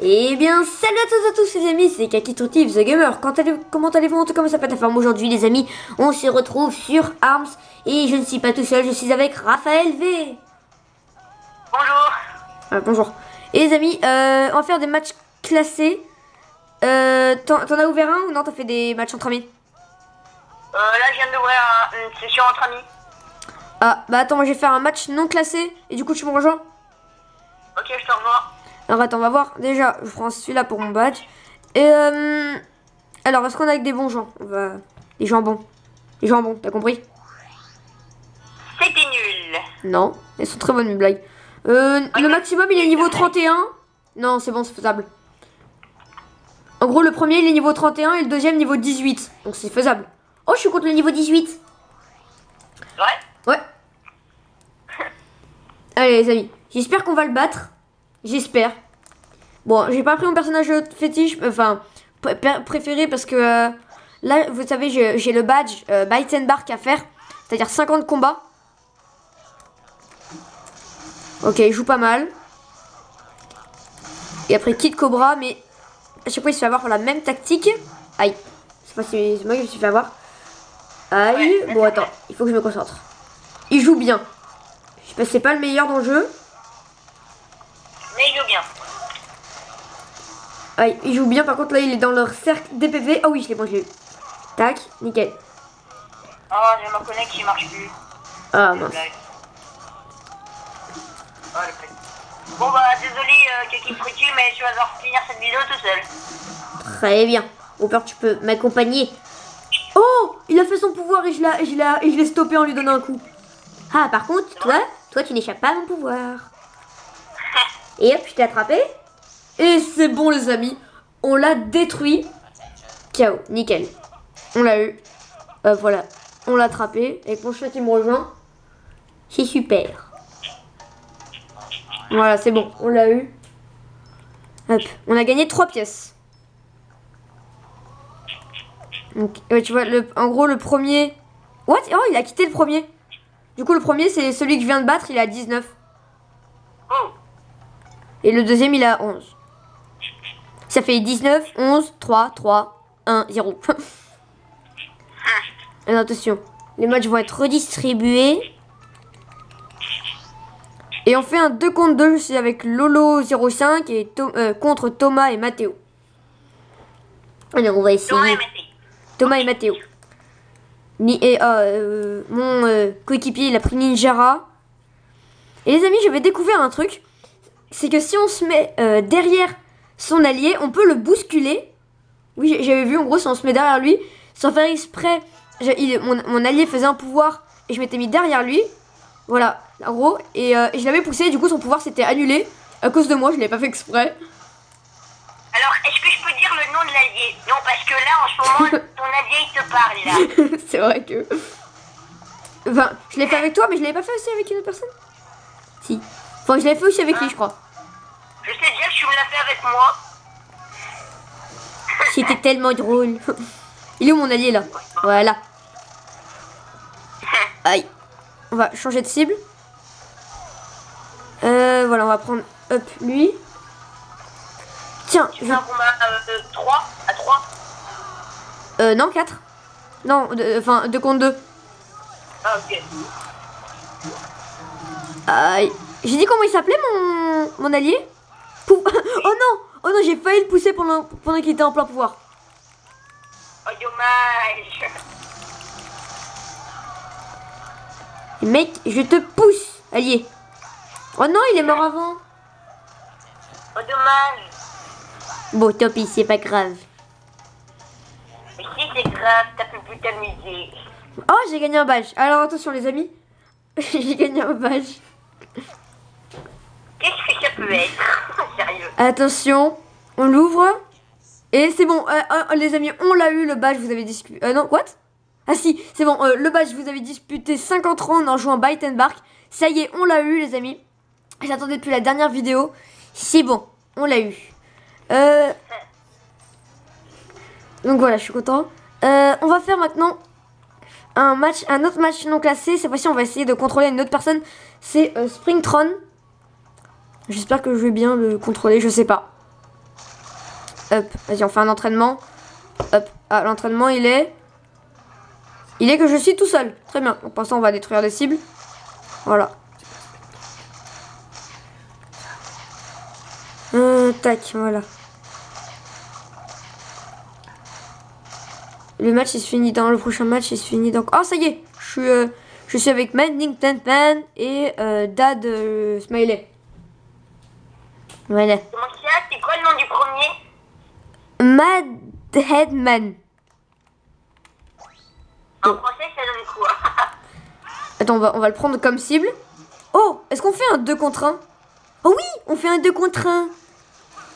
Eh bien, salut à tous à tous les amis, c'est Kaki Trutif, The Gamer. Quand allez, comment allez-vous en tout cas, comment ça peut forme aujourd'hui les amis? On se retrouve sur Arms et je ne suis pas tout seul, je suis avec Raphaël V. Bonjour. Ah, bonjour. Et les amis, euh, on va faire des matchs classés. Euh, T'en t'en as ouvert un ou non? T'as fait des matchs entre amis? Euh, là, je viens d'ouvrir un- une session entre amis. Ah, bah attends, moi je vais faire un match non classé et du coup tu me rejoins? Ok, je te rejoins. Alors attends, on va voir. Déjà, je prends celui-là pour mon badge. Et euh, alors, est-ce qu'on a avec des bons gens On va... Des gens bons. Des gens bons, t'as compris? C'était nul. Non, elles sont très bonnes mes blagues. Euh, le maximum il est niveau 31. Non, c'est bon, c'est faisable. En gros, le premier il est niveau 31 et le deuxième niveau 18. Donc c'est faisable. Oh, je suis contre le niveau 18. Ouais Ouais. Allez les amis, j'espère qu'on va le battre. J'espère. Bon, j'ai pas pris mon personnage fétiche, enfin pr- pr- préféré parce que euh, là, vous savez, j'ai le badge euh, Bark à faire, c'est-à-dire 50 combats. Ok, il joue pas mal. Et après Kid Cobra, mais à chaque fois il se fait avoir par la même tactique. Aïe, c'est pas si c'est moi qui me suis fait avoir. Aïe, bon attends, il faut que je me concentre. Il joue bien. Je sais pas, c'est pas le meilleur dans le jeu. Mais il joue bien. Aïe, il joue bien. Par contre, là, il est dans leur cercle DPV. Oh oui, je l'ai, bon, je l'ai eu. Tac, nickel. Oh, j'ai mon connect qui marche plus. Ah mince. Oh, petit. Bon, bah, désolé, euh, Kaki Fruity, mais tu vas devoir finir cette vidéo tout seul. Très bien. Au peur, tu peux m'accompagner. Oh Il a fait son pouvoir je je et je l'ai stoppé en lui donnant un coup. Ah, par contre, toi, toi, tu n'échappes pas à mon pouvoir. Et hop, je t'ai attrapé. Et c'est bon, les amis. On l'a détruit. KO, nickel. On l'a eu. Euh, voilà. On l'a attrapé. Et mon chat, il me rejoint. C'est super. Voilà, c'est bon. On l'a eu. Hop. On a gagné 3 pièces. Donc, ouais, tu vois, en gros, le premier. What? Oh, il a quitté le premier. Du coup, le premier, c'est celui que je viens de battre, il à 19. Oh, Et le deuxième, il à 11. Ça fait 19, 11, 3, 3, 1, 0. Alors, attention, les matchs vont être redistribués. Et on fait un 2 contre 2, c'est avec Lolo05 et euh, contre Thomas et Mathéo. Alors, on va essayer. Thomas et Mathieu. Thomas et Mathéo. Ni et euh, mon euh, coéquipier il a pris Ninjara. Et les amis, j'avais découvert un truc, c'est que si on se met derrière son allié, on peut le bousculer. Oui, j'avais vu en gros si on se met derrière lui, sans faire exprès, il- mon, mon allié faisait un pouvoir et je m'étais mis derrière lui. Voilà, en gros, et, euh, et je l'avais poussé, du coup son pouvoir s'était annulé à cause de moi, je l'ai pas fait exprès. Alors, est-ce que je peux dire le nom de l'allié? Non, parce que là, en ce moment, ton allié, il te parle, là. c'est vrai que. Enfin, je l'ai fait avec toi, mais je l'avais pas fait aussi avec une autre personne? Si. Enfin, je l'avais fait aussi avec lui, je crois. Je sais déjà que tu me l'as fait avec moi. C'était tellement drôle. Il est où mon allié là? Voilà. Aïe. On va changer de cible. Euh, voilà, on va prendre hop lui. Tiens, Tu je- fais un combat euh, 3 à 3 euh, non, 4. Non, de- enfin, 2 contre 2. Ah, ok. Aïe. J'ai dit comment il s'appelait mon, mon allié Pou- Oh non Oh non, j'ai failli le pousser pendant, pendant qu'il était en plein pouvoir. Oh, dommage. Mec, je te pousse, allié. Oh non, il est mort avant. Oh, dommage. Bon, tant pis, c'est pas grave. Mais si c'est grave, t'as pu plus t'amuser. Oh, j'ai gagné un badge. Alors attention les amis. j'ai gagné un badge. Qu'est-ce que ça peut être? Sérieux. Attention, on l'ouvre. Et c'est bon, euh, euh, les amis, on l'a eu le badge, vous avez disputé. Euh, non, what? Ah si, c'est bon, euh, le badge, vous avez disputé 50 rounds en jouant Bite and Bark. Ça y est, on l'a eu, les amis. J'attendais depuis la dernière vidéo. C'est bon, on l'a eu. Euh... Donc voilà, je suis content. Euh, on va faire maintenant un match, un autre match non classé. Cette fois-ci, on va essayer de contrôler une autre personne. C'est euh, Springtron. J'espère que je vais bien le contrôler, je sais pas. Hop, vas-y, on fait un entraînement. Hop, ah, l'entraînement, il est... Il est que je suis tout seul. Très bien. Donc, pour l'instant, on va détruire des cibles. Voilà. Euh, tac, voilà. Le match il se finit dans le prochain match il se finit donc oh ça y est je suis euh, je suis avec Manding Tantan et euh, Dad euh, Smiley voilà ça C'est quoi le nom du premier? Mad Headman En français, ça donne quoi attends on va on va le prendre comme cible. Oh est-ce qu'on fait un 2 contre 1 oh oui on fait un 2 contre 1 Moi,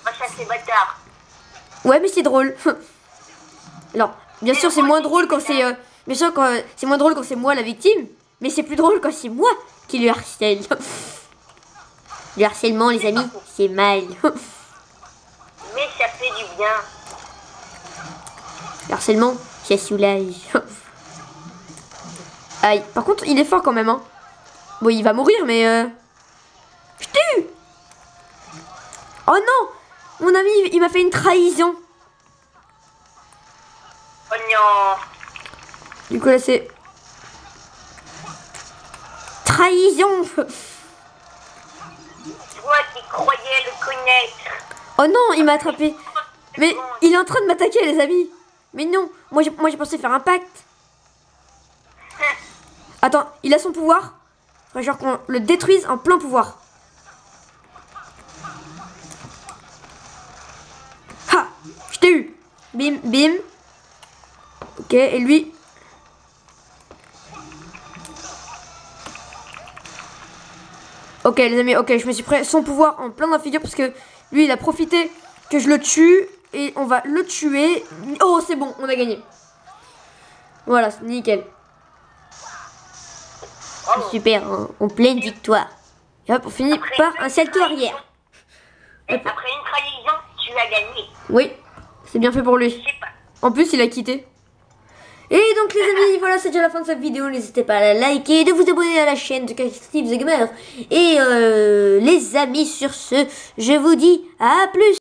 ça, c'est bâtard. ouais mais c'est drôle. Alors bien sûr c'est moins drôle quand c'est euh, bien sûr quand euh, c'est moins drôle quand c'est moi la victime mais c'est plus drôle quand c'est moi qui lui harcèle. Le harcèlement les amis c'est mal Mais ça fait du bien. Le harcèlement, ça soulage. Aïe. Par contre, il est fort quand même. Hein. Bon, il va mourir, mais... Euh... Je tue Oh non Mon ami, il m'a fait une trahison. Oh non. Du coup, là, c'est... Trahison Toi qui croyais le connaître. Oh non, il m'a attrapé. Mais il est en train de m'attaquer, les amis. Mais non, moi j'ai pensé faire un pacte. Attends, il a son pouvoir. Genre qu'on le détruise en plein pouvoir. Ha Je t'ai eu. Bim, bim. Ok, et lui? Ok, les amis, ok, je me suis pris son pouvoir en plein dans la figure parce que lui, il a profité que je le tue et on va le tuer. Oh, c'est bon, on a gagné. Voilà, c'est nickel. Super, en, en pleine victoire. Et hop, on finit par un salto arrière. Et après une trahison, tu as gagné. Oui, c'est bien fait pour lui. En plus, il a quitté. Et donc les amis, voilà, c'est déjà la fin de cette vidéo. N'hésitez pas à la liker, de vous abonner à la chaîne de Steve the Gamer. Et euh, les amis, sur ce, je vous dis à plus.